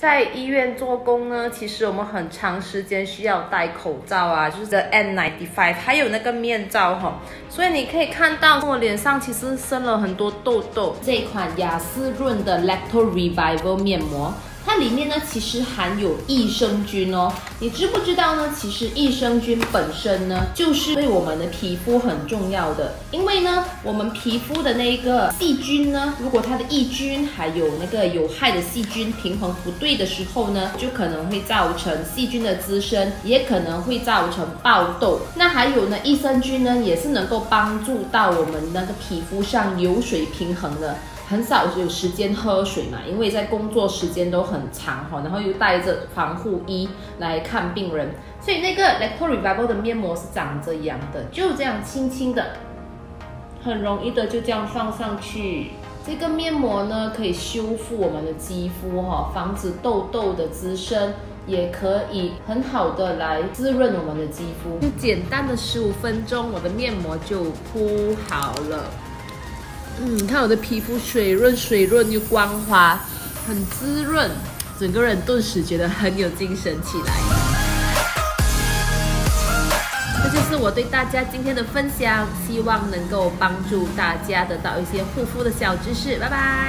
在医院做工呢，其实我们很长时间需要戴口罩啊，就是 N95，还有那个面罩哈，所以你可以看到我脸上其实生了很多痘痘。这款雅诗润的 Lacto Revival 面膜。它里面呢，其实含有益生菌哦。你知不知道呢？其实益生菌本身呢，就是对我们的皮肤很重要的。因为呢，我们皮肤的那个细菌呢，如果它的益菌还有那个有害的细菌平衡不对的时候呢，就可能会造成细菌的滋生，也可能会造成爆痘。那还有呢，益生菌呢，也是能够帮助到我们那个皮肤上油水平衡的。很少有时间喝水嘛，因为在工作时间都很长哈，然后又带着防护衣来看病人，所以那个 Lacto Revival 的面膜是长这样的，就这样轻轻的，很容易的就这样放上去。这个面膜呢，可以修复我们的肌肤哈，防止痘痘的滋生，也可以很好的来滋润我们的肌肤。就简单的十五分钟，我的面膜就铺好了。嗯，你看我的皮肤水润水润又光滑，很滋润，整个人顿时觉得很有精神起来。这就是我对大家今天的分享，希望能够帮助大家得到一些护肤的小知识。拜拜。